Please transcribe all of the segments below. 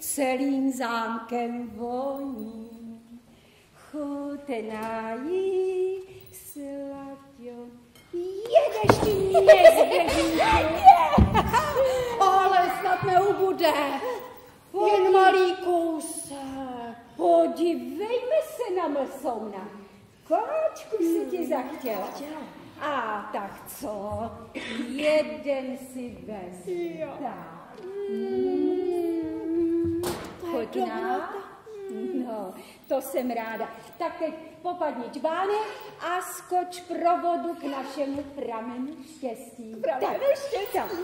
celým zámkem voní. Chutnají sladěn. Jedeš ty nezběžný. Ale snad neubude. Jen malý kousek. Podívejme se na mlsouna. Kočku si ti zachtěla. A tak co? Jeden si vezme. Tak. Mm, Chutná? No, to jsem ráda. Tak teď popadni čbány a skoč pro vodu k našemu pramenu štěstí. Pramenu štěstí.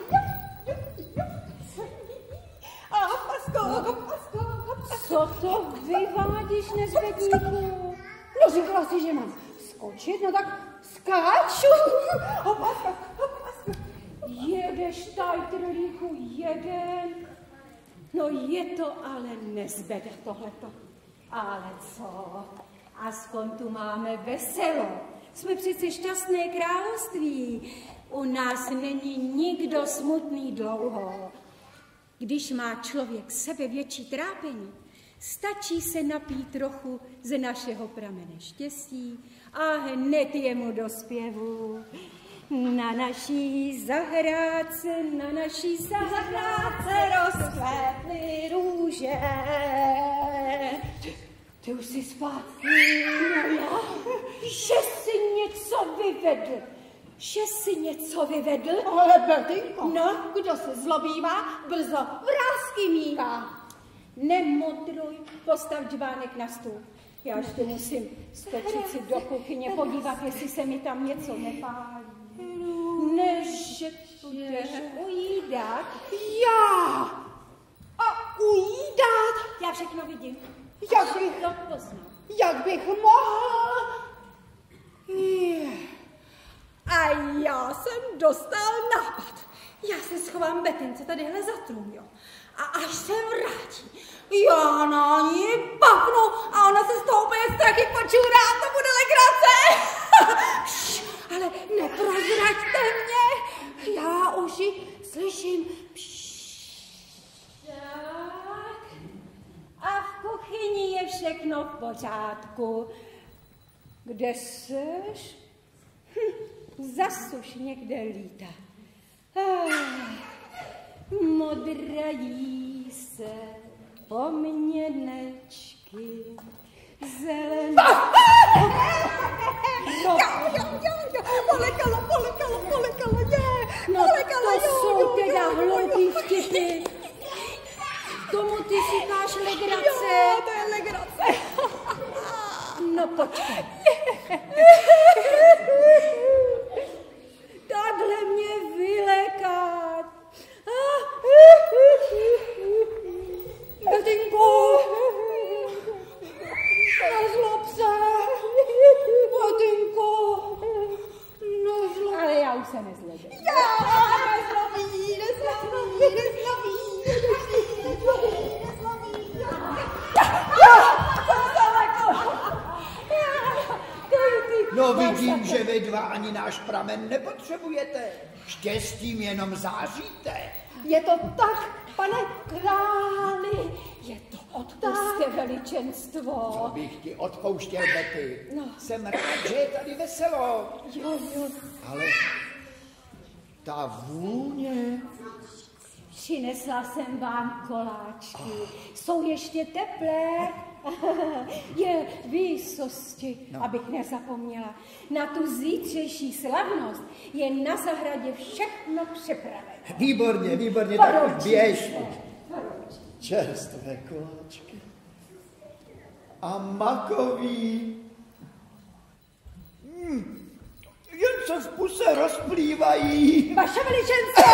A pasko, pasko, Co to vyvádíš, nezvedníku? No říkala si, že mám skočit, no tak skáču. Opaska, opaska. Jedeš, tajtrlíku, jeden. No je to ale nezbede tohleto. Ale co? Aspoň tu máme veselo. Jsme přece šťastné království. U nás není nikdo smutný dlouho. Když má člověk sebe větší trápení, stačí se napít trochu ze našeho pramene štěstí a hned je mu do zpěvu. Na naší zahrádce, na naší zahrádce rozkvétly růže. Ty, ty už jsi zpátky, no já, že jsi něco vyvedl. Že jsi něco vyvedl? Ale Bertinko, No? kdo se zlobívá, brzo vrázky mívá. Nemodruj, postav džbánek na stůl. Já ještě musím skočit si do kuchyně, podívat, jestli se mi tam něco nepálí. Než budeš ujídat. Já! A ujídat? Já všechno vidím. Jak bych, To poznám. jak bych mohl? Je. A já jsem dostal nápad. Já se schovám Betince tadyhle za trům, jo. A až se vrátí, já na ní papnu a ona se z toho úplně strachy počurá a to bude legrace. Ale neprozraďte mě, já už ji slyším. Tak. A v kuchyni je všechno v pořádku. Kde seš? Hm, zas už někde lítá. Ah, modrají se poměnečky, zelené. Jo, jo, jo, jo, polekalo, polekalo, polekalo, je, No polekalo, to jo, jsou jo, teda hloupý vtipy. Tomu ty říkáš legrace. Jo, to je legrace. No počkej. Záříte. Je to tak, pane králi, je to Odpusťte veličenstvo. Co bych ti odpouštěl, Betty? No. Jsem rád, že je tady veselo. Jo, jo. Ale ta vůně... Přinesla jsem vám koláčky. Jsou ještě teplé. Je výsosti, no. abych nezapomněla. Na tu zítřejší slavnost je na zahradě všechno připravené. Výborně, výborně, tak už Poroučím běž. se. Čerstvé koláčky. A makový. Mm. co v puse rozplývají. Vaše veličenstvo!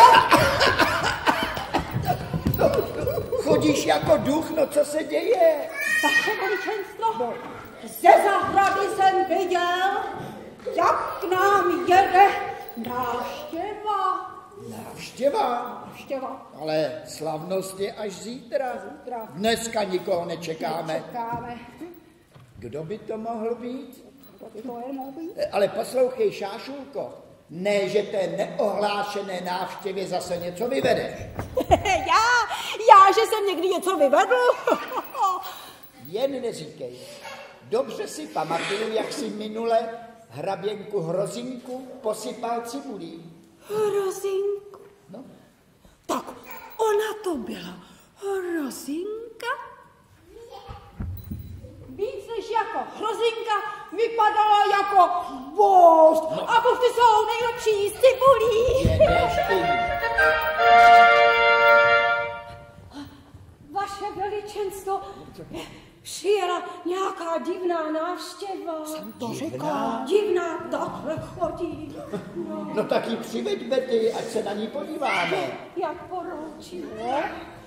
Chodíš jako duch, no co se děje? Vaše veličenstvo, ze zahrady jsem viděl, jak k nám jede návštěva. Návštěva? Návštěva. Ale slavnost je až zítra. Zítra. Dneska nikoho nečekáme. Čekáme. Kdo by to mohl být? Kdo by to mohl být? Ale poslouchej, Šášulko, ne, že té neohlášené návštěvě zase něco vyvedeš. já, já, že jsem někdy něco vyvedl. Jen neříkej. Dobře si pamatuju, jak si minule hraběnku Hrozinku posypal cibulí. Hrozinku. No, Tak ona to byla hrozinka? Víc než jako hrozinka vypadala jako bouřt. No. A buchty jsou nejlepší z cibulí. ty. Vaše veličenstvo, přijela nějaká divná návštěva. Jsem to řekla. Divná takhle chodí. No, No tak ji přiveď, Betty, ať se na ní podíváme. jak poroučilo.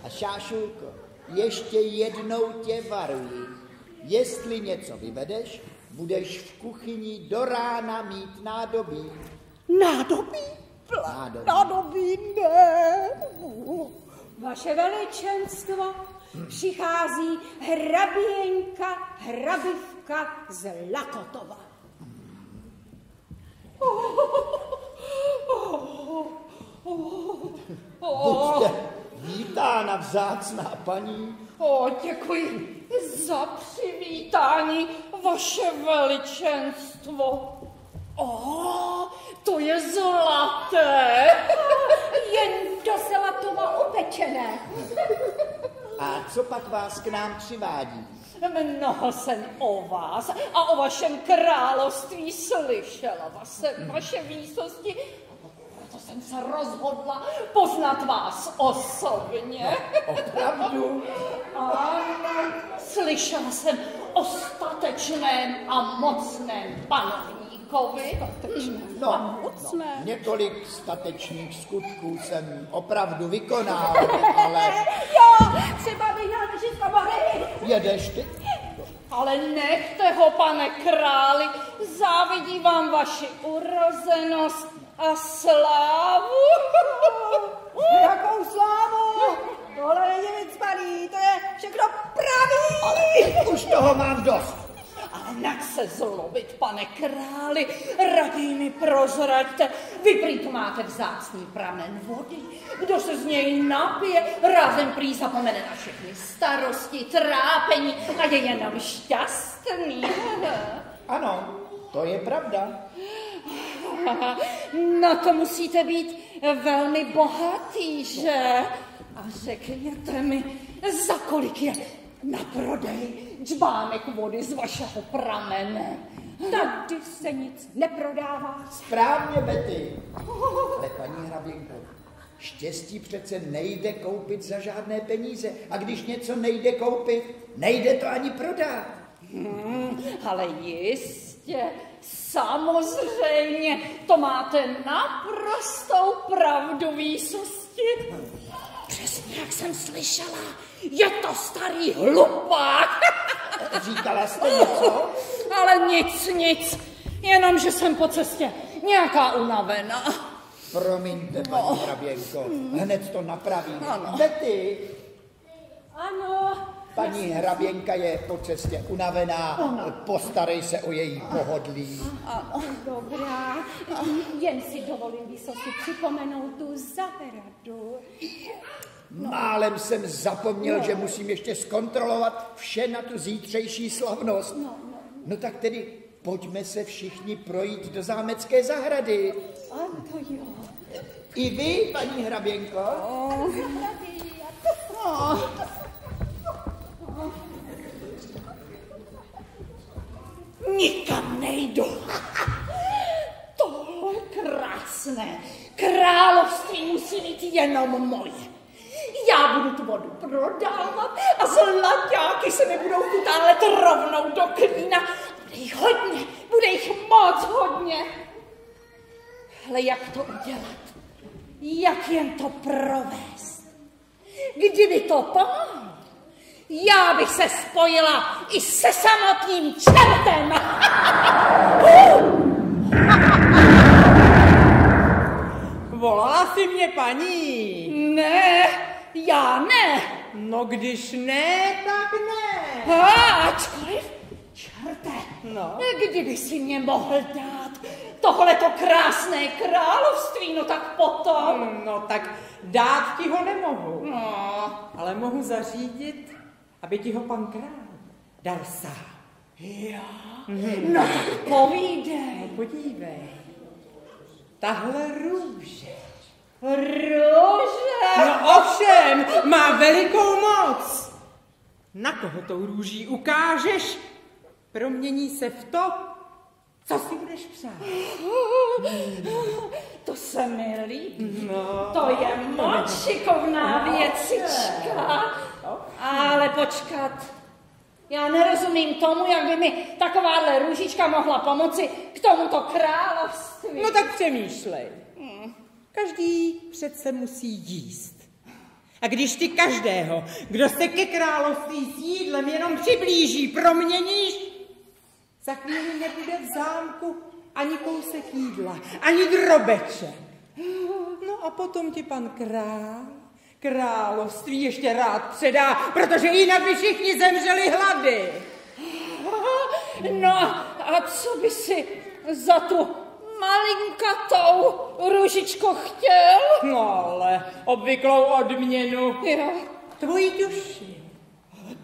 A Šášulko, ještě jednou tě varuji. Jestli něco vyvedeš, budeš v kuchyni do rána mít nádobí. Nádobí? Nádobí. Nádobí ne. Vaše veličenstvo, přichází hraběnka, hrabivka z Lakotova. Buďte vítána vzácná paní. O, děkuji za přivítání, vaše veličenstvo. O, to je zlaté. Jen do Selatova upečené. A co pak vás k nám přivádí? Mnoho jsem o vás a o vašem království slyšela, vaše, vaše výsosti. Jsem se rozhodla poznat vás osobně. Opravdu? Ano, slyšela jsem o statečném a mocném panovníkovi. No, a mocné. několik statečných skutků jsem opravdu vykonal, ale Jo, třeba bych měl držet jedeš ty. Ale nechte ho, pane králi, závidí vám vaši urozenost a slávu. Jakou slávu. Tohle není vycpaný, to je všechno pravý. Ale už toho mám dost. Ale nech se zlobit, pane králi, raději mi prozraďte, vy prý tu máte vzácný pramen vody. Kdo se z něj napije, rázem prý zapomene na všechny starosti, trápení a je jenom šťastný. Ano, to je pravda. No to musíte být velmi bohatý, že? A řekněte mi, za kolik je na prodej džbánek vody z vašeho pramene? Tady se nic neprodává. Správně, Betty. Ale paní hraběnko, štěstí přece nejde koupit za žádné peníze. A když něco nejde koupit, nejde to ani prodat. Hmm, ale jistě, samozřejmě, to máte naprostou pravdu výsosti. Přesně jak jsem slyšela, je to starý hlupák. Říkala jste něco? Ale nic, nic, jenom že jsem po cestě nějaká unavená. Promiňte, paní hraběnko, hned to napravím. Ano. Betty, Ano, paní hraběnka je po cestě unavená, postarej se o její pohodlí. dobrá. Jen si dovolím výsosti připomenout tu zahradu. Málem jsem zapomněl, že musím ještě zkontrolovat vše na tu zítřejší slavnost. No tak tedy pojďme se všichni projít do zámecké zahrady. A to jo. I vy, paní hraběnko? Nikam nejdu. Tohle krásné království musí být jenom moje. Já budu tu vodu prodávat a zlaťáky se mi budou kutálet rovnou do klína. Bude jich hodně, bude jich moc hodně. Ale jak to udělat? Jak jen to provést? Kdyby to pomohlo, já bych se spojila i se samotným čertem. Volala si mě paní. Ne, já ne. No když ne, tak ne. A, ačkoliv, čerte, No. kdyby si mě mohl dát tohleto krásné království, no tak potom. No tak dát ti ho nemohu, No, ale mohu zařídit, aby ti ho pan král dal sám. já? No tak povídej. No podívej, tahle růže. Růže. No ovšem, má velikou moc. Na koho tou růží ukážeš, promění se v to, co si budeš přát. To se mi líbí. No. To je moc šikovná věcička. Ale počkat, já nerozumím tomu, jak by mi takováhle růžička mohla pomoci k tomuto království. No tak přemýšlej. Každý přece musí jíst. A když ty každého, kdo se ke království s jídlem jenom přiblíží, proměníš, za chvíli nebude v zámku ani kousek jídla, ani drobeček. No a potom ti pan král království ještě rád předá, protože jinak by všichni zemřeli hlady. No a co by si za tu malinkatou růžičku chtěl? No ale obvyklou odměnu Jo. tvojí duši.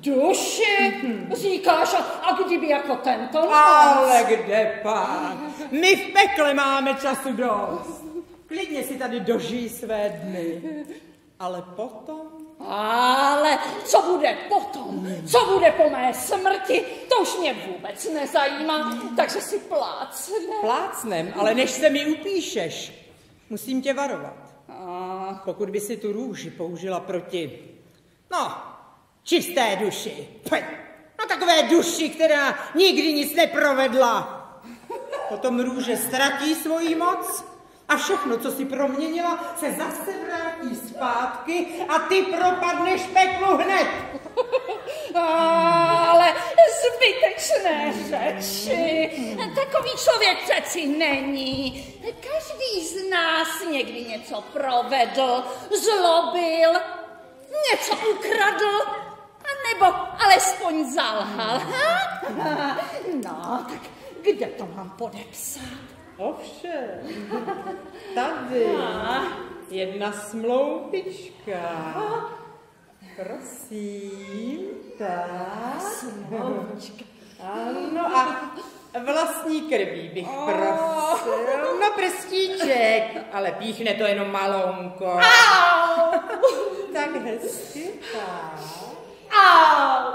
Duši, říkáš, a, kdyby jako tento? Ale kde pak? My v pekle máme času dost. Klidně si tady dožij své dny. Ale potom... Ale co bude potom? Co bude po mé smrti? To už mě vůbec nezajímá, takže si plácne. Plácnem, ale než se mi upíšeš, musím tě varovat. A, Pokud by si tu růži použila proti, no, čisté duši. No takové duši, která nikdy nic neprovedla. Potom růže ztratí svoji moc a všechno, co si proměnila, se zase vrátí zpátky a ty propadneš peklu hned. ale zbytečné řeči. Takový člověk přeci není. Každý z nás někdy něco provedl, zlobil, něco ukradl, nebo alespoň zalhal. No, tak kde to mám podepsat? Ovšem, tady jedna smlouvička. Prosím, tak. Smlouvička. Ano, a vlastní krví bych prosil. No prstíček, ale píchne to jenom malounko. Tak hezky, tak. Au!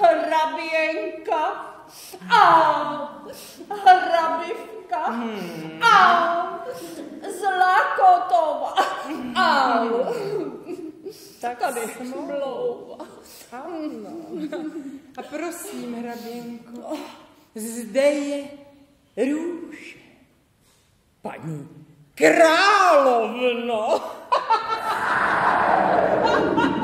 Hraběnka! Au! Hrabivka! Au! Zlakotova! Au! Tak Tady smlouva. Ano. A prosím, hraběnko, zde je růže. Paní královno.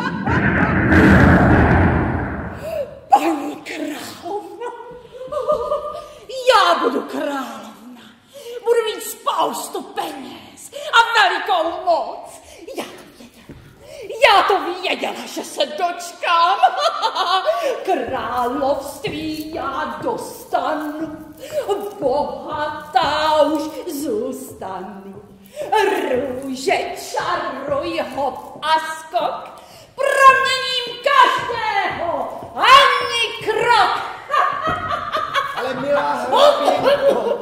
budu královna. Budu mít spoustu peněz a velikou moc. Já to věděla. Já to věděla, že se dočkám. Království já dostanu. Bohatá už zůstanu. Růže čaruj hop a skok. Proměním každého. Ani krok. Ale milá hraběnko,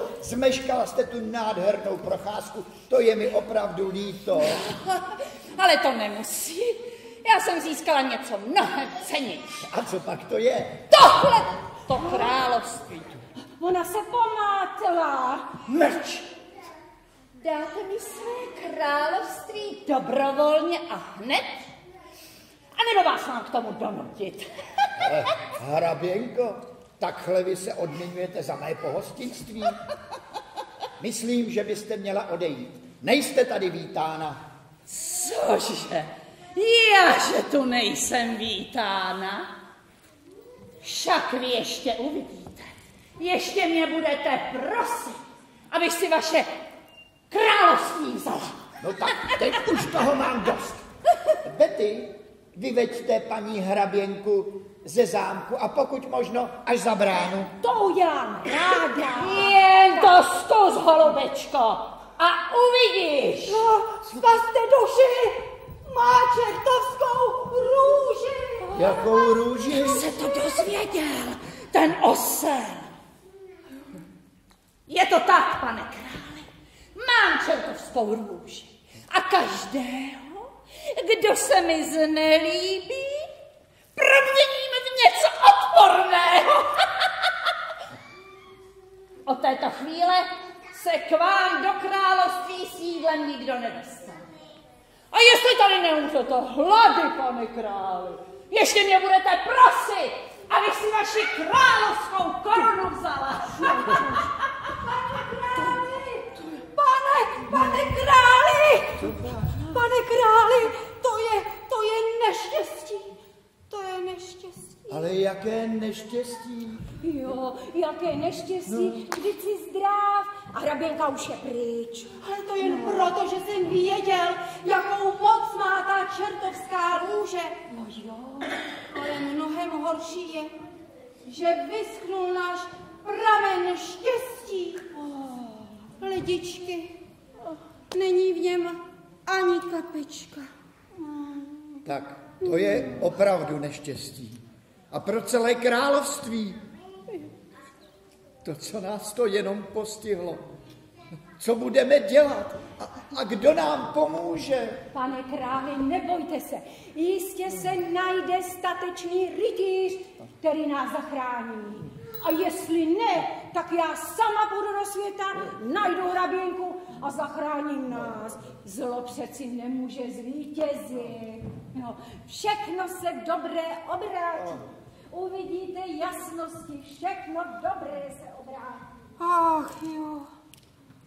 zmeškala jste tu nádhernou procházku, to je mi opravdu líto. Ale to nemusí. Já jsem získala něco mnohem cenější. A co pak to je? Tohle to království. Ona se pomátla. Mrč. Dáte mi své království dobrovolně a hned? A nebo vás mám k tomu donutit? Hraběnko, takhle vy se odměňujete za mé pohostinství? myslím, že byste měla odejít. Nejste tady vítána. Cože? Já, že tu nejsem vítána? Však vy ještě uvidíte. Ještě mě budete prosit, abych si vaše království vzala. No tak teď už toho mám dost. Betty, vyveďte paní hraběnku ze zámku a pokud možno až za bránu. To udělám ráda. Jen to zkus, holubečko, a uvidíš. No, spaste duši, má čertovskou růži. Jakou růži? se to dozvěděl, ten osel. Je to tak, pane králi. Mám čertovskou růži. A každého, kdo se mi znelíbí, proměním v něco odporného. Od této chvíle se k vám do království sídlem nikdo nedostane. A jestli tady neumřete hlady, pane králi, ještě mě budete prosit, abych si vaši královskou korunu vzala. Pane, pane králi, pane králi, to je, to je neštěstí, to je neštěstí. Ale jaké neštěstí. Jo, jaké neštěstí, vždyť jsi zdrav a hraběnka už je pryč. Ale to jen proto, že jsem věděl, jakou moc má ta čertovská růže. No jo, ale mnohem horší je, že vyschnul náš pramen štěstí. Oh, lidičky, oh, není v něm ani kapička. Tak to je opravdu neštěstí. A pro celé království. To, co nás to jenom postihlo. Co budeme dělat? A, a kdo nám pomůže? Pane králi, nebojte se, jistě se najde statečný rytíř, který nás zachrání. A jestli ne, tak já sama půjdu do světa, najdu hraběnku a zachráním nás. Zlo přeci nemůže zvítězit. No, všechno se dobré obrátí. Uvidíte jasnosti, všechno dobré se obrátí. Ach jo,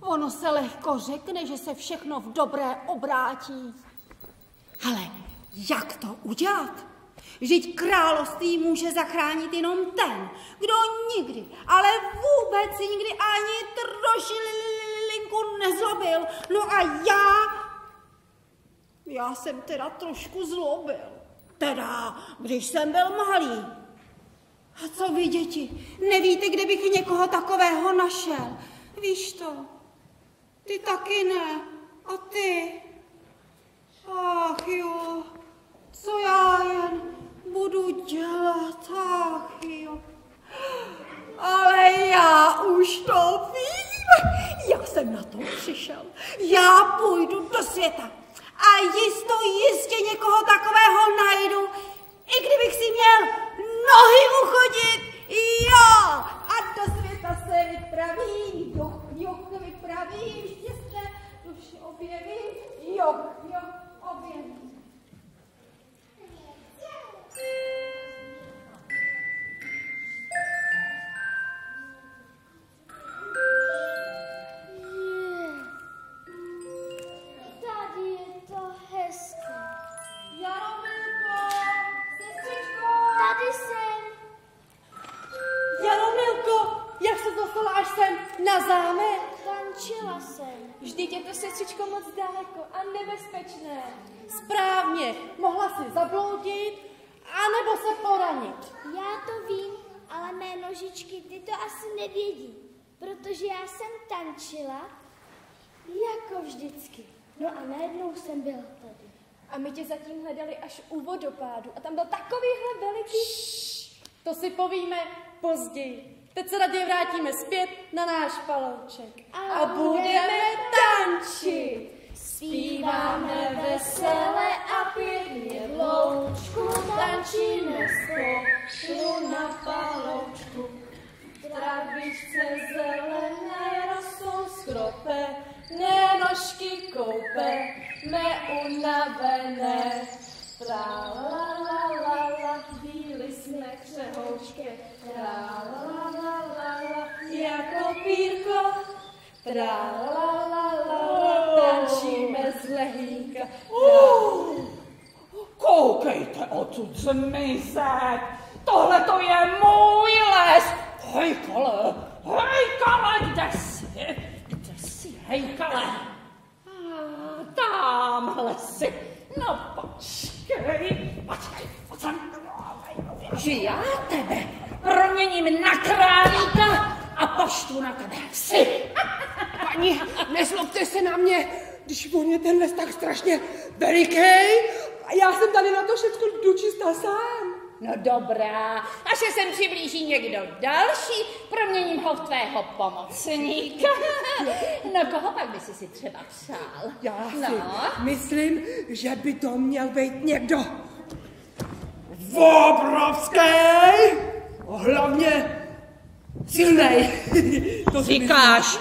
ono se lehko řekne, že se všechno v dobré obrátí. Ale jak to udělat? Vždyť království může zachránit jenom ten, kdo nikdy, ale vůbec nikdy ani trošilinku nezlobil. No a já, já jsem teda trošku zlobil. Teda, když jsem byl malý. A co vy, děti? Nevíte, kde bych někoho takového našel? Víš to? Ty taky ne. A ty? Ach jo, co já jen budu dělat, ach jo. Ale já už to vím. Já jsem na to přišel. Já půjdu do světa a jisto jistě někoho takového najdu, i kdybych si měl nohy uchodit. Jo, a do světa se vypraví, jo, jo, vypraví, štěstě, duši objeví, jo, jo, objeví. Tady Tady jsem. Jaromilko, jak se dostala až sem na zámek? Tančila jsem. Vždyť je to sestřičko moc daleko a nebezpečné. Správně, mohla si zabloudit, anebo se poranit. Já to vím, ale mé nožičky ty to asi nevědí, protože já jsem tančila jako vždycky. No a najednou jsem byla tady. A my tě zatím hledali až u vodopádu a tam byl takovýhle veliký... To si povíme později. Teď se raději vrátíme zpět na náš palouček. A budeme tančit. Zpíváme vesele a pěkně v loučku, tančíme spolu na paloučku. Travičce zelené rostou skrope, ne nožky koupe, neunavené. Tra la la la la, bíli jsme křehoučky, tra la la la la, jako pírko Tra la la la, tančíme z lehýka. Koukejte odsud zmizet. Tohle to je můj les. Hejkale, hejkale, kde jsi? Kde jsi, hejkale? Ah, Tamhle si. No počkej, počkej, sem. Že já tebe proměním na králíka a poštu na tebe si. Paní, nezlobte se na mě, když on je ten les tak strašně veliký. A já jsem tady na to všechno dočistal sám. No dobrá, až se sem přiblíží někdo další, proměním ho v tvého pomocníka. No koho pak by si si třeba přál? Já no. si myslím, že by to měl být někdo obrovský, hlavně silnej. to Říkáš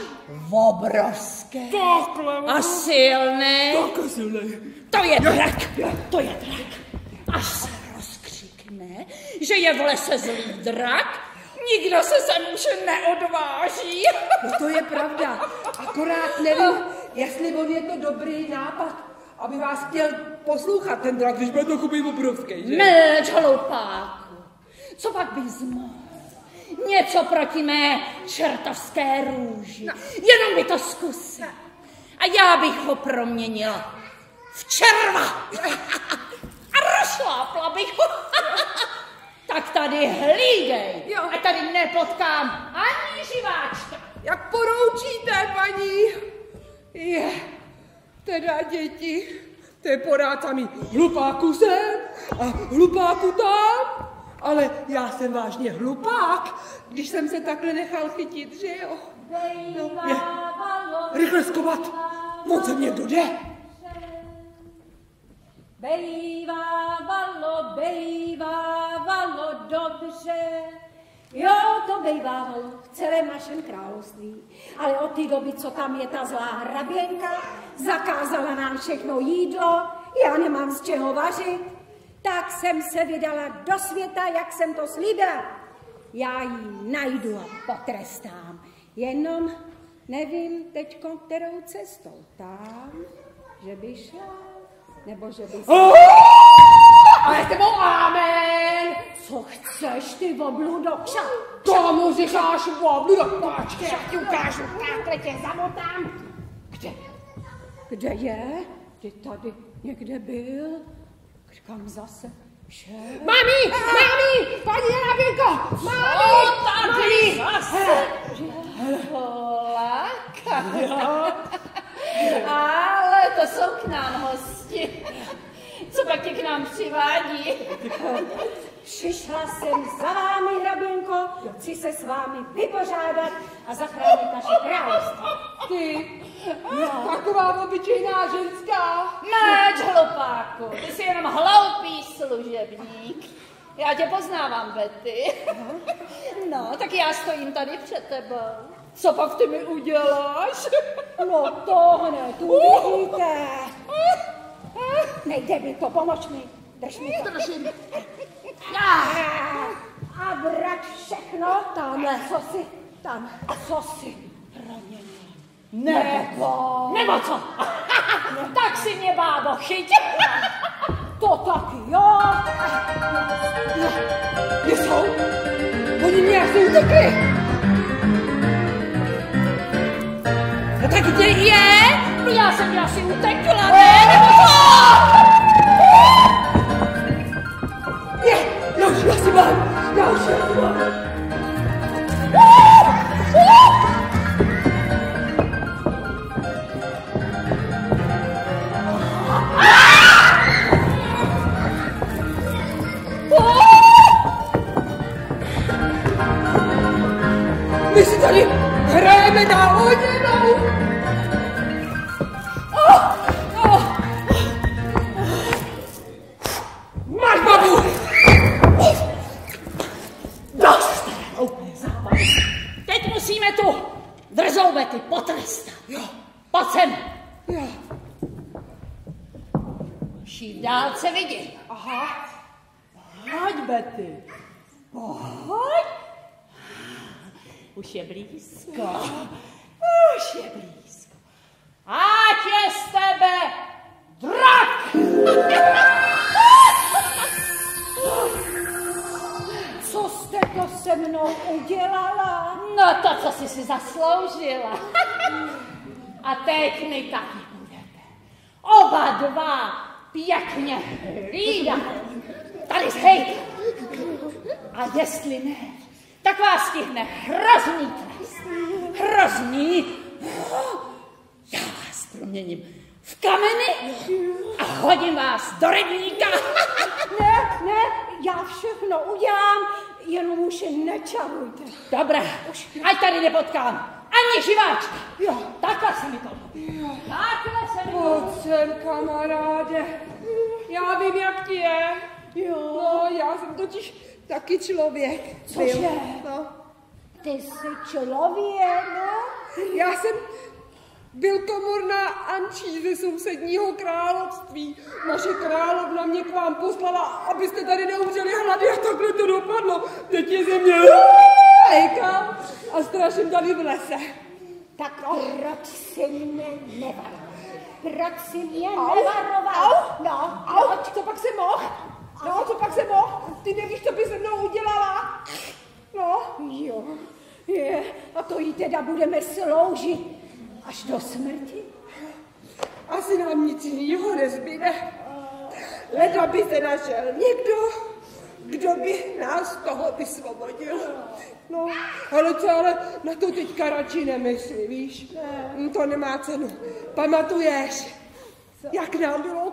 obrovské Takhle, a silný. takhle. To je drak, to je drak. Až se že je v lese zlý drak, nikdo se sem už neodváží. No to je pravda, akorát nevím, jestli on je to dobrý nápad, aby vás chtěl poslouchat ten drak, když bude trochu být obrovský, že? Mlč, hloupáku, co pak bys mohl? Něco proti mé čertovské růži. No. Jenom by to zkusil. A já bych ho proměnila v červa. A rozšlápla bych ho. tak tady hlídej. Jo. A tady nepotkám ani živáčka. Jak poroučíte, paní? Je, teda děti, to je porád mít hlupáku sem a hlupáku tam. Ale já jsem vážně hlupák, když jsem se takhle nechal chytit, že jo? No, je. Rychle skovat, moc se mě jde. Bejvávalo, bejvávalo dobře. Jo, to bejvávalo v celém našem království. Ale od té doby, co tam je ta zlá hraběnka, zakázala nám všechno jídlo, já nemám z čeho vařit, tak jsem se vydala do světa, jak jsem to slíbila. Já ji najdu a potrestám. Jenom nevím teďko, kterou cestou. Tam, že by šla, nebo že by se... Ale s tebou amen! Co chceš, ty obludo? Tomu říkáš obludo, počkej, já ti ukážu, takhle tě zamotám. Kde? Kde je? Ty tady někde byl? Kam zase šel? Mami, mami, paní Hraběnko, mami, tady zase. Láka. Ale to jsou k nám hosti. Co pak tě k nám přivádí? Přišla jsem za vámi, hraběnko, chci se s vámi vypořádat a zachránit naše království. ty, taková obyčejná ženská. Meč, hlupáku, ty jsi jenom hloupý služebník. Já tě poznávám, Betty. No, tak já stojím tady před tebou. Co pak ty mi uděláš? No tohle, tu vidíte. Nejde mi to, pomož mi. Drž mi to. Držím. A vrať všechno tamhle, co si, tam, co si proměnil. Nebo. Nebo co? tak si mě, bábo, chyť. To taky, jo. Kde jsou? Oni mě asi utekli. Kde je? No já jsem asi utekla, ne? Nebo co? Je, já už já si mám, já už já si mám. My si tady hrajeme na hodinou. Blízko. Už je blízko. Ať je z tebe drak! Co jste to se mnou udělala? No to, co jsi si zasloužila. A teď mi taky budete. Oba dva pěkně hlídat. Tady zhejte. A jestli ne, tak vás stihne hrozný trest. Hrozný. Já vás proměním v kameny a hodím vás do rybníka. Ne, ne, já všechno udělám, jenom už nečarujte. Dobré, ať tady nepotkám ani živáčka. Jo. Takhle se mi to Takhle se mi to Pojď sem, kamaráde. Já vím, jak ti je. Jo. No, já jsem totiž taky člověk. Cože? Byl. No. Ty jsi člověk, no? Já jsem byl komorná Ančí ze sousedního království. Naše královna mě k vám poslala, abyste tady neumřeli hlady a takhle to dopadlo. Teď je ze mě hejkám a straším tady v lese. Tak proč jsi mě nevaroval? Proč jsi mě nevaroval? No, proč? co pak se mohl? No, co pak se mohl? Ty nevíš, co by se mnou udělala? No, Jo, je, a to jí teda budeme sloužit až do smrti. asi nám nic jiného nezbyde. Leda by se našel někdo, kdo by nás z toho vysvobodil. No, ale co, ale na to teďka radši nemyslí, víš? Ne. To nemá cenu. Pamatuješ, jak nám bylo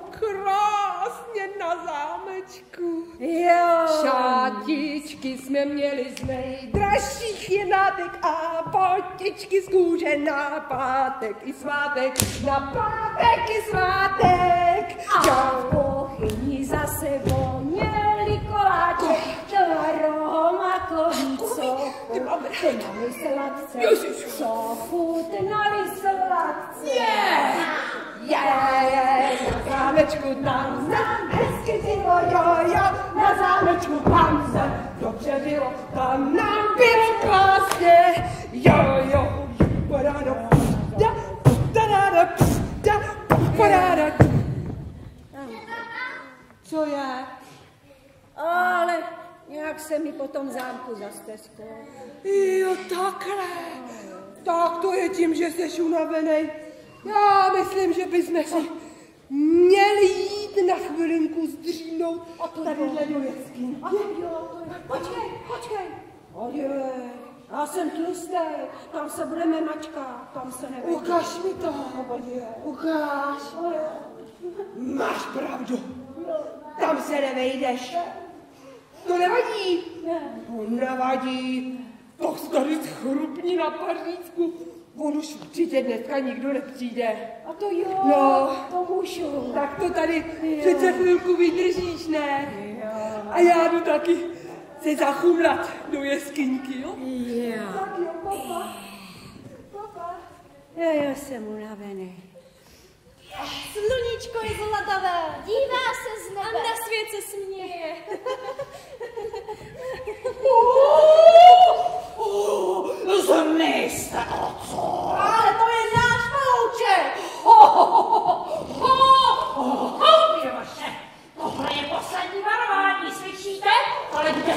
krásně na zámečku. Jo. Šátičky jsme měli z nejdražších jenátek a potičky z kůže na pátek i svátek, na pátek i svátek. A v kuchyni zase voněli koláče, aromakový, co chutnali sladce, co chutnali sladce. Je, je, na zámečku tam se hezky bylo, jo, jo, na zámečku tam se dobře bylo, tam nám bylo krásně, jo, jo, paráda, da, paráda, da, paráda. Co je? Ale nějak se mi po tom zámku zastesklo. Jo, takhle. Tak to je tím, že jsi unavený. Já myslím, že bychom si měli jít na chvilinku zdřínout tadyhle do jeskyně. Počkej, počkej. Ojej, já jsem tlustý, tam se budeme mačkat, tam se nevím. Ukaž mi to, ukáž. Máš pravdu. Tam se nevejdeš. To nevadí. To nevadí. To tady chrupní na pařízku. On už určitě dneska nikdo nepřijde. A to jo, No. to můžu. Tak to tady přece chvilku vydržíš, ne? A já jdu taky se zachumlat do jeskyňky, jo? Tak jo, papa. Papa. Já, já jsem unavený. Sluníčko je zlatavé. Dívá se z A nebe. na svět se směje. Zmizte, oco. Ale to je náš palouček! Tohle je poslední varování, slyšíte? Ale kde?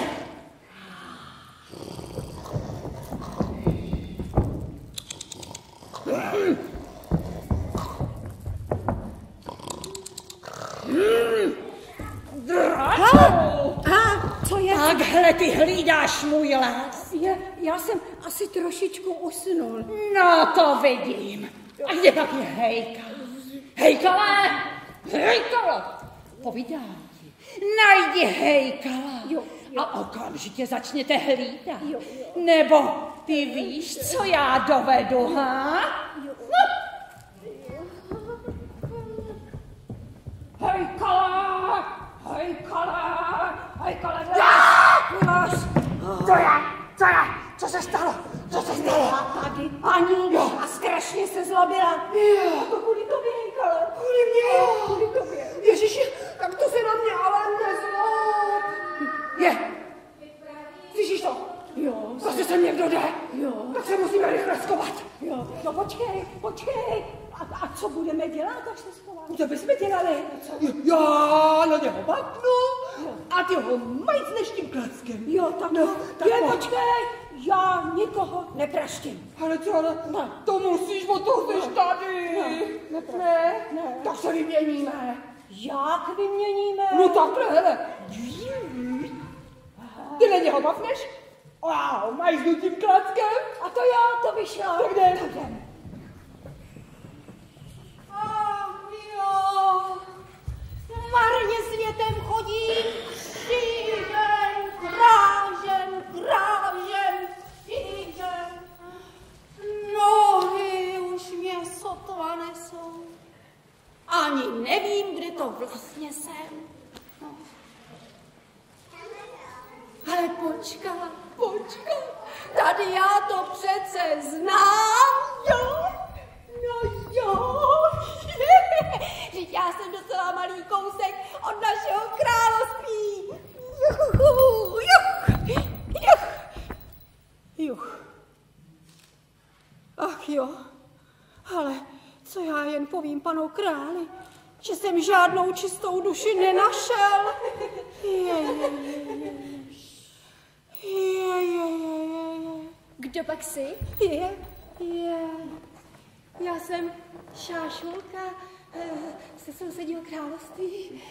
A co je? Takhle ty hlídáš můj les. je? Já jsem asi trošičku usnul. No to vidím. A kde pak je Hejkal? Hejkale! Hejkale! Povídám ti. Najdi Hejkala. Jo, A okamžitě začněte hlídat. Nebo ty víš, co já dovedu, ha? Hejkale! Strašně se zlobila. A to kvůli tobě, Hejkale, kvůli mě. Kvůli tobě. Ježiši, tak to se na mě ale nezlob. Je. Slyšíš to? Jo, Zase se sem někdo jde. Jo. Tak se musíme rychle schovat. Jo, no počkej, počkej. A, a co budeme dělat, až se schováme? Co bychom dělali? Já na něho bapnu a ty ho majcneš tím klackem. Jo, tak, No, tak je, počkej, já nikoho nepraštím. Ale co, ale Ne. to musíš, o to chceš tady. Ne, ne, ne. tak se vyměníme. Jak vyměníme? No takhle, hele. Ty na něho bapneš? Wow, majznu tím klackem. A to jo, to vyšlo. Tak jdem. Tak jdem. Jo, marně světem chodím, křížem, krážem, krážem, křížem. Nohy už mě sotva nesou. Ani nevím, kde to vlastně jsem. No. Ale počkat, počkat, tady já to přece znám, jo? No jo, že já jsem docela malý kousek od našeho království. Juhu, juch, juch, juch. Ach jo, ale co já jen povím panu králi, že jsem žádnou čistou duši nenašel. Je, je, je, je. Je, je, je. Kdo pak jsi? Je, je. Já jsem šášulka eh, ze sousedního království.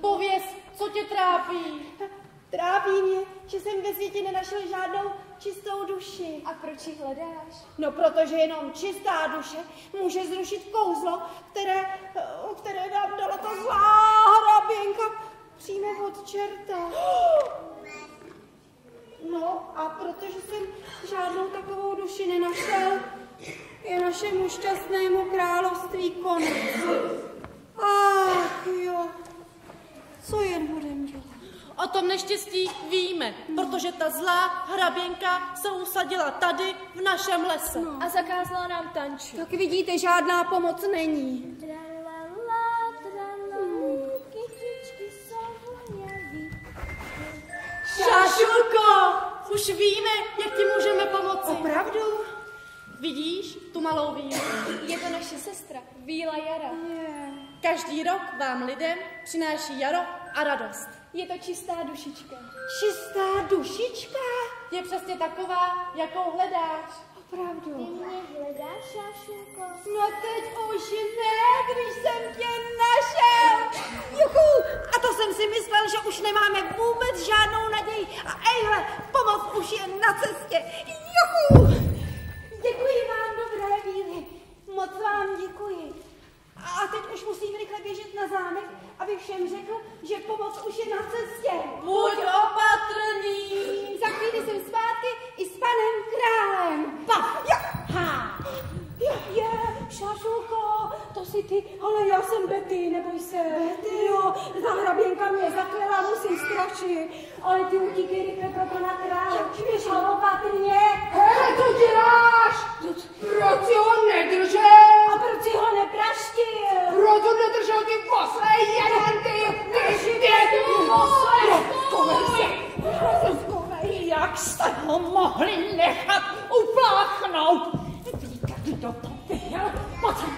Pověz, co tě trápí? Trápí mě, že jsem ve světě nenašel žádnou čistou duši. A proč ji hledáš? No, protože jenom čistá duše může zrušit kouzlo, které, které nám dala ta zlá hraběnka přímo od čerta. No a protože jsem žádnou takovou duši nenašel, je našemu šťastnému království konec. Ach jo, co jen budem dělat? O tom neštěstí víme, protože ta zlá hraběnka se usadila tady, v našem lese. No. A zakázala nám tančit. Tak vidíte, žádná pomoc není. Šašulko, už víme, jak ti můžeme pomoci. Opravdu? Vidíš tu malou víru? Je to naše sestra, Víla Jara. Každý rok vám lidem přináší jaro a radost. Je to čistá dušička. Čistá dušička? Je přesně taková, jakou hledáš. Opravdu. Ty mě hledáš, Šašulko? No teď už ne, když jsem tě našel. Juchu, a to jsem si myslel, že už nemáme vůbec žádnou naději. A ejhle, pomoc už je na cestě. Juchu. Děkuji vám, dobré víry. Moc vám děkuji. A teď už musím rychle běžet na zámek, aby všem řekl, že pomoc už je na cestě. Buď opatrný. Za chvíli jsem zpátky i s panem králem. Pa, ja, ha. Je, je, Šašulko, to jsi ty, ale já jsem Betty, neboj se. Betty? Jo, ta hraběnka mě zaklela, musím strašit. Ale ty utíkej rychle pro pana krále. A opatrně. Hele, co děláš? Proč si ho nedržel? A proč si ho nepraštil? Proto nedržel ty posle jeden ty, ty, ty, ty, se. Jak jste ho mohli nechat upláchnout? Kdo to byl? Pojď sem.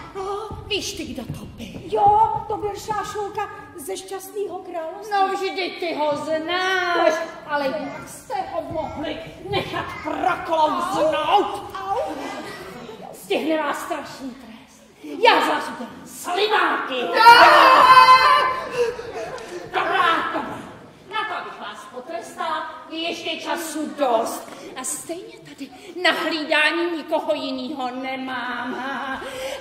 Víš ty, kdo to byl? Jo, to byl Šašulka ze šťastného království. No vždyť ty ho znáš, ale jak jste ho mohli nechat proklouznout? Stihne vás strašný trest. Já z vás udělám slimáky. Dobrá, dobrá. Na to, abych vás potrestal, je ještě času dost. A stejně tady na hlídání nikoho jiného nemám.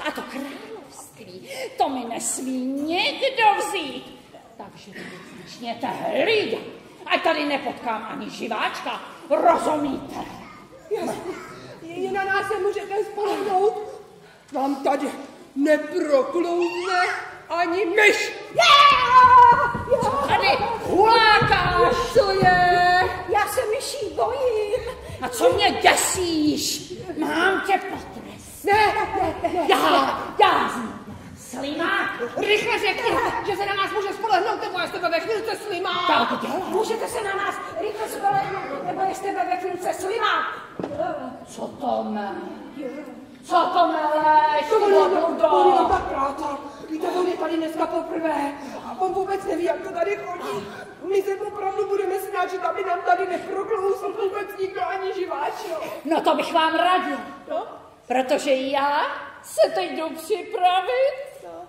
A to království, to mi nesmí nikdo vzít. Takže vy začněte hlídat. Ať tady nepotkám ani živáčka, rozumíte? Je na nás se můžete spolehnout. Vám tady neproklouzne ani myš. Tady hulákáš. Co je? Já se myší bojím. A co mě děsíš? Mám tě potrest. Ne, ne, ne. Já, já. Slimák! Rychle řekni, že se na nás může spolehnout, nebo je z tebe ve chvíli slimák. Tak dělá. Můžete se na nás rychle spolehnout, nebo je z tebe ve chvíli slimák. Co to má? Co to meleš? To Vodudo? on je tak práca. Víte, on je tady dneska poprvé a on vůbec neví, jak to tady chodí. My se opravdu budeme snažit, aby nám tady neproklousl vůbec nikdo ani živáčo. No to bych vám radil. Protože já se teď jdu připravit,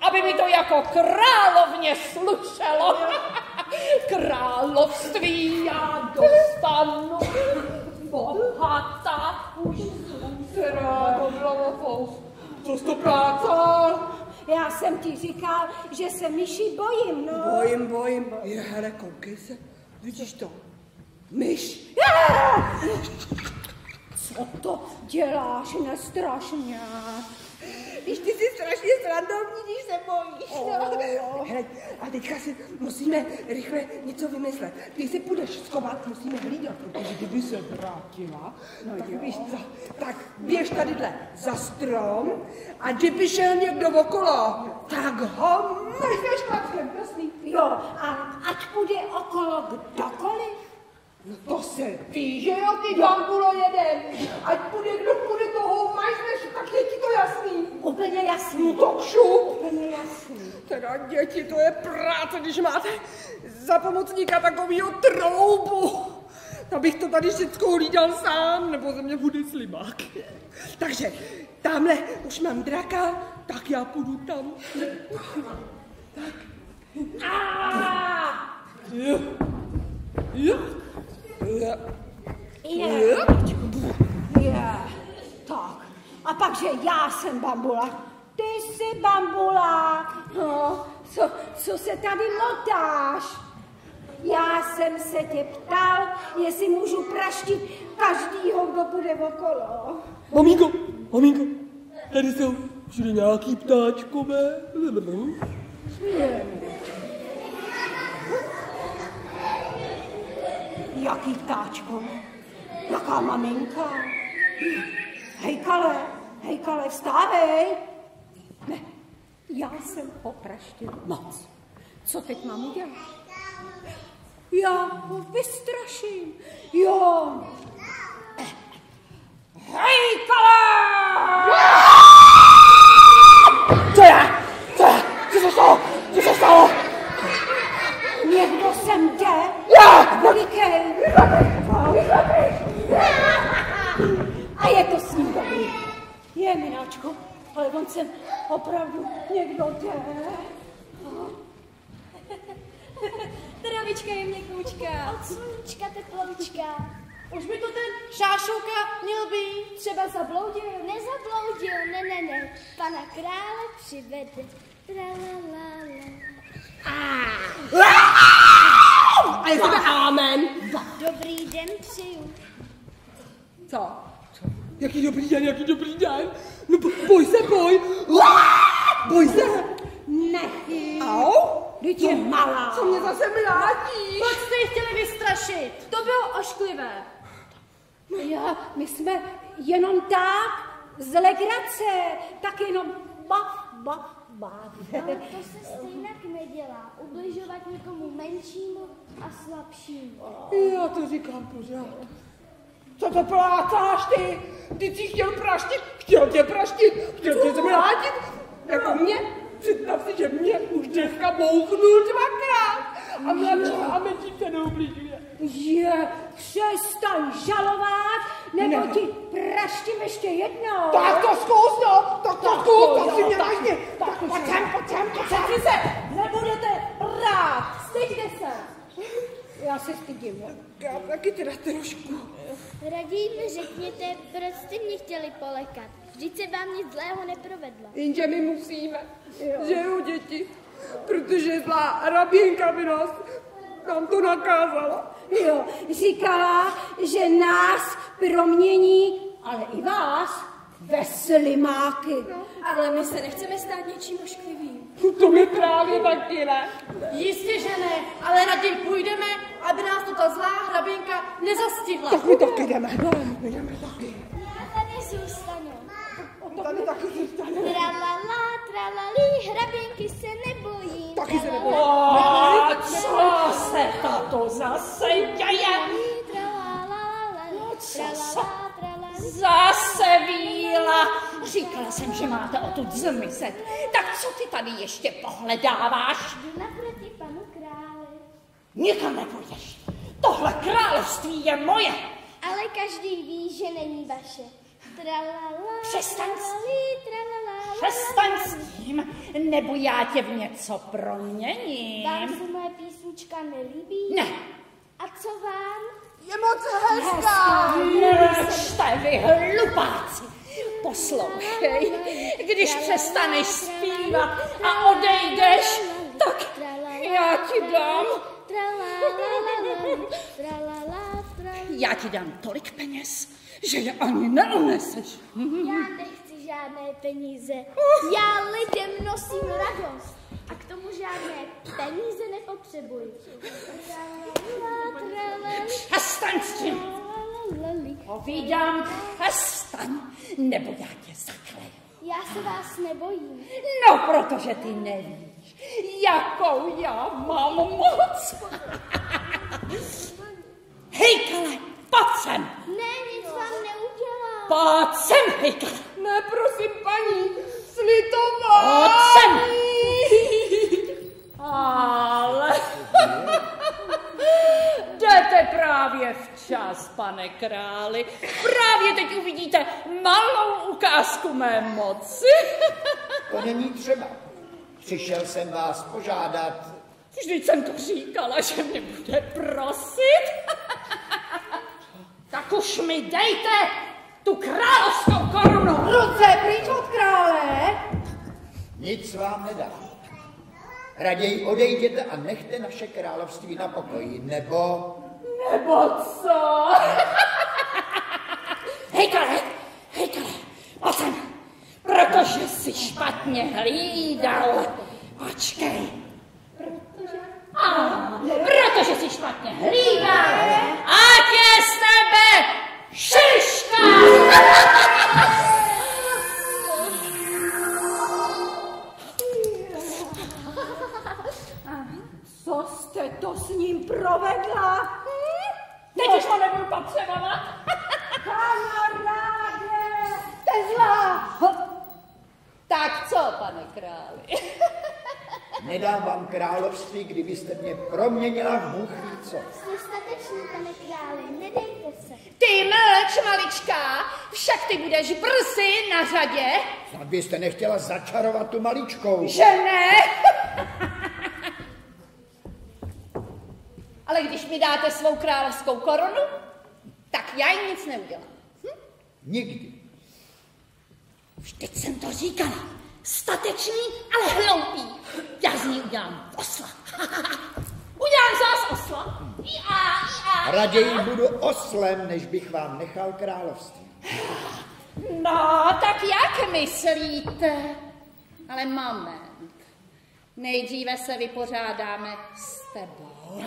aby mi to jako královně slušelo. Království já dostanu. Bohatá už Teda, to bylo. Co to práce? Já jsem ti říkal, že se myši bojím, no. Bojím, bojím. Je, hele, koukej se. Vidíš to? Myš. Co to děláš nestrašně? Víš, ty jsi strašně srandovní, když se bojíš. No. Hele, a teďka si musíme rychle něco vymyslet. Ty si půjdeš schovat, musíme hlídat, protože kdyby se vrátila, no tak víš co, tak běž tadyhle za strom a kdyby šel někdo okolo, tak ho mrzneš klapkem, prosím. Jo, a ať půjde okolo kdokoliv. No to se ví, že jo, ty bambulo jeden. Ať půjde, kdo půjde toho majzneš, tak je ti to jasný. Úplně jasný. No tak šup. Úplně jasný. Teda děti, to je práce, když máte za pomocníka takovýho troubu. Abych to tady všechno hlídal sám, nebo ze mě bude slimák. Takže tamhle už mám draka, tak já půjdu tam. Tak. Jo. Jo. Jo. Je. Je. Tak. A pak, že já jsem bambula. Ty jsi bambula. No, co, co se tady motáš? Já jsem se tě ptal, jestli můžu praštit každýho, kdo bude okolo. Maminko, maminko, tady jsou všude nějaký ptáčkové. Jaký ptáčko? Jaká maminka? Hejkale, hejkale, vstávej. Ne, já jsem popraštil moc. Co teď mám udělat? Já ho vystraším. Jo. Hejkale! Co je? Co je? Co se stalo? Co se stalo? Velikej. A je to s ním dobrý. Je, mináčku, ale on sem opravdu někdo jde. Travička je měkoučka. Od sluníčka teploučka. Už by to ten šášouka měl být. Třeba zabloudil. Nezabloudil, ne, ne, ne. Pana krále přivede. Tralalala. A jestli to amen. Dobrý den přeju. Co? Jaký dobrý den, jaký dobrý den. No bo- boj se, boj. Boj se. Nechy. Au. Vždyť je malá. Co mě zase mládíš? Proč jste ji chtěli vystrašit? To bylo ošklivé. Já, my jsme jenom tak, z legrace, tak jenom bav, bav, bav. Ale to se stejnak nedělá. Ubližovat někomu menšímu a slabšímu. Já to říkám pořád. Co to plácáš ty? Ty jsi chtěl praštit? Chtěl tě praštit? Chtěl tě zmlátit? Jako mě? Představ si, že mě už dneska bouchnul dvakrát. A mladší a menší se neubližuje. Je, přestaň žalovat, nebo Ne. ti praštím ještě jednou. Tak to zkus, no! Tak to zkus, tak si mě vážně! Tak pojď sem, pojď sem, pojď sem! Se nebudete rád, styďte. Já se stydím. jo. Já taky teda trošku. Raději mi řekněte, proč jste mě chtěli polekat. Vždyť se vám nic zlého neprovedlo. Jenže my musíme, že jo, děti? Protože zlá raběnka by nás, nám to nakázala. Jo, říkala, že nás promění, ale i vás, ve slimáky. Ale my se nechceme stát něčím ošklivým. To mi právě taky ne. Jistě, že ne, ale raději půjdeme, aby nás to ta zlá hraběnka nezastihla. Tak my taky jdeme. My jdeme taky. Já tady zůstanu. Tady taky zůstane. Tralala, tralali, hraběnky se nebojím. Taky se nebojím. O, co se tato zase děje? No, co se zase víla? Říkala jsem, že máte odtud zmizet. Tak co ty tady ještě pohledáváš? Jdu naproti panu králi. Nikam nepůjdeš. Tohle království je moje. Ale každý ví, že není vaše. Tralala, Přestaň s tralala, Přestaň s tím, nebo já tě v něco proměním. Vám se moje písnička nelíbí? Ne. A co vám? Je moc hezká. Mlčte vy hlupáci. Poslouchej, když přestaneš zpívat a odejdeš, tak já ti dám, já ti dám tolik peněz, že je ani neuneseš. Já nechci žádné peníze. Já lidem nosím radost. A k tomu žádné peníze nepotřebuji. Přestaň s tím. Povídám, přestaň, nebo já tě zakleju. Já se vás nebojím. No, protože ty nevíš, jakou já mám moc. Hejkale, pojď sem. Ne, nic vám neudělám. Pojď sem, hejkale. Ne, prosím, paní, slitová. Pojď sem. Ale jdete právě včas, pane králi. Právě teď uvidíte malou ukázku mé moci. To není třeba. Přišel jsem vás požádat. Vždyť jsem to říkala, že mě bude prosit. tak už mi dejte tu královskou Nic vám nedám. Raději odejděte a nechte naše království na pokoji, nebo... Nebo co? Hejkale, hejkale, pojď sem, protože jsi špatně hlídal. Počkej. Protože... A, protože jsi špatně hlídal. Ať je z tebe šiška! Ho nebudu potřebovat. Kamaráde! Jste zlá! Tak co, pane králi? Nedám vám království, kdybyste mě proměnila v Bůh co. Jste statečný, pane králi, nedejte se. Ty mlč, malička, však ty budeš brzy na řadě. Snad byste nechtěla začarovat tu maličkou. Že ne? Ale když mi dáte svou královskou korunu, tak já jí nic neudělám. Nikdy. Vždyť jsem to říkala. Statečný, ale hloupý. Já z ní udělám osla. udělám zás osla. Já, já. Raději budu oslem, než bych vám nechal království. No, tak jak myslíte? Ale moment. Nejdříve se vypořádáme s tebou.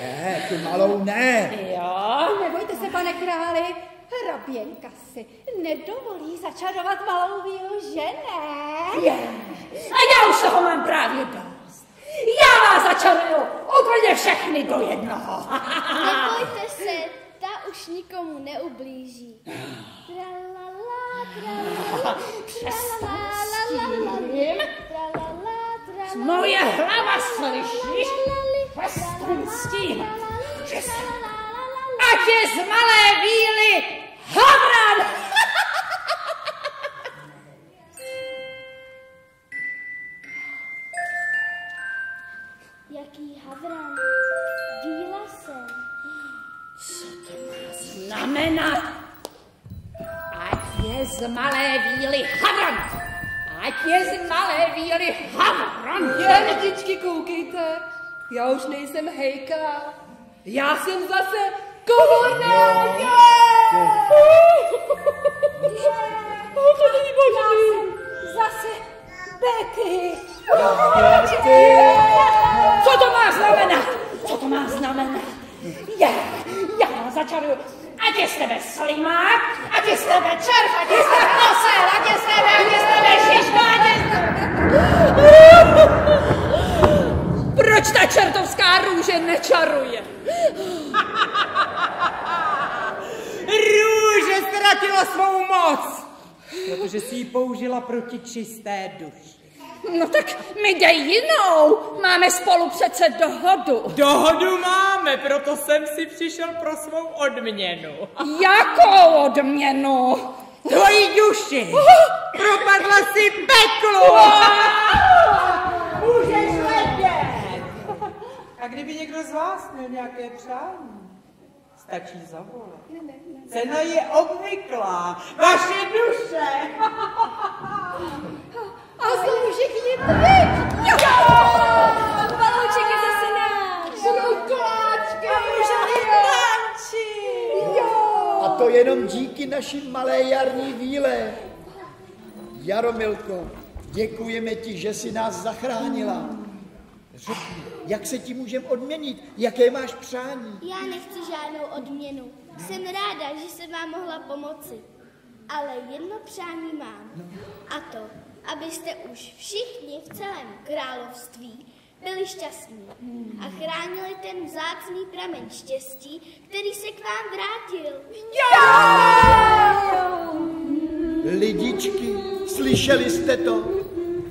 Ne, tu malou ne. Jo? Nebojte se, pane králi, hraběnka si nedovolí začarovat malou vílu, že ne? Je. A já už toho mám právě dost. Já vás začaruju úplně všechny do jednoho. Nebojte se, ta už nikomu neublíží. Tralala, tralala, tralala, tím. tralala, tralala, Moje hlava, slyšíš? Přestaň s tím. Že se- tralala, Ať je z malé víly havran! Jaký havran. Víla jsem. Znamenat, ať je z malé víly havran! Ať je z malé víly havran! Jen, dětičky, koukejte. Já už nejsem hejka. Já jsem zase komorná. To není možný. Zase Betty. Co to má znamenat? Co to má znamenat? Já, já začaruju a ať je z tebe slimák, ať je z tebe červ, ať je z tebe nosel, ať je z tebe, ať je z tebe šiško, ať je z Proč ta čertovská růže nečaruje? Růže ztratila svou moc, protože si ji použila proti čisté duši. No tak mi dej jinou. Máme spolu přece dohodu. Dohodu máme, proto jsem si přišel pro svou odměnu. Jakou odměnu? Tvoji duši! Propadla si peklu! A kdyby někdo z vás měl nějaké přání, stačí zavolat. Cena je obvyklá. Vaše duše! A jsou všichni pryč! Jo! Balouček je zase náš. A můžeme tančit! A to jenom díky naší malé jarní víle. Jaromilko, děkujeme ti, že jsi nás zachránila. Řekni, jak se ti můžeme odměnit? Jaké máš přání? Já nechci žádnou odměnu. Jsem ráda, že jsem vám mohla pomoci. Ale jedno přání mám. A to, abyste už všichni v celém království byli šťastní a chránili ten vzácný pramen štěstí, který se k vám vrátil. Lidičky, slyšeli jste to?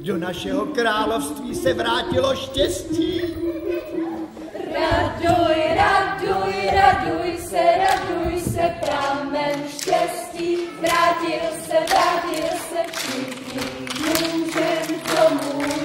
Do našeho království se vrátilo štěstí. Raduj, raduj, raduj se, raduj se, pramen štěstí. Vrátil se, vrátil se, všichni můžem domů.